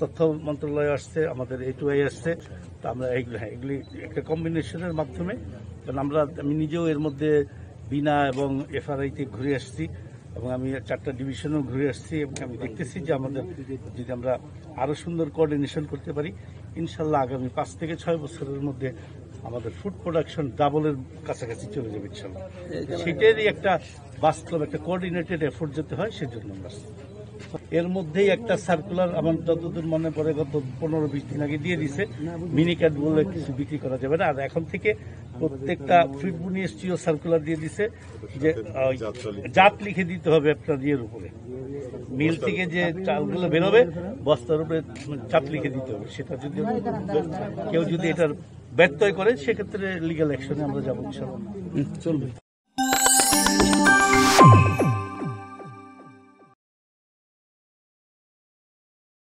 তথ্য মন্ত্রণালয় আসছে আমাদের এ টু আই আসছে তা আমরা এগুলি হ্যাঁ একটা কম্বিনেশনের মাধ্যমে কারণ আমরা আমি নিজেও এর মধ্যে বিনা এবং এফআরআইতে ঘুরে আসছি এবং আমি চারটা ডিভিশনও ঘুরে আসছি এবং আমি দেখতেছি যে আমাদের যদি আমরা আরও সুন্দর কোঅর্ডিনেশন করতে পারি ইনশাল্লাহ আগামী পাঁচ থেকে ছয় বছরের মধ্যে আমাদের ফুড প্রোডাকশন ডাবলের কাছাকাছি চলে যাবে ইনশাল্লাহ সেটারই একটা বাস্তব একটা কোঅর্ডিনেটেড এফোর্ট যেতে হয় সেজন্য আমরা। এর মধ্যেই একটা সার্কুলার আমার যতদূর মনে পড়ে গত পনেরো বিশ দিন আগে দিয়ে দিছে। মিনি কার্ড বলে কিছু বিক্রি করা যাবে না। আর এখন থেকে প্রত্যেকটা ফিড এসটিও সার্কুলার দিয়ে দিছে যে জাত লিখে দিতে হবে আপনার ইয়ের উপরে। মিল থেকে যে চালগুলো বেরোবে, বস্তার উপরে চাপ লিখে দিতে হবে। সেটা যদি কেউ যদি এটার ব্যত্যয় করে, সেক্ষেত্রে লিগ্যাল অ্যাকশনে আমরা যাব চলবে।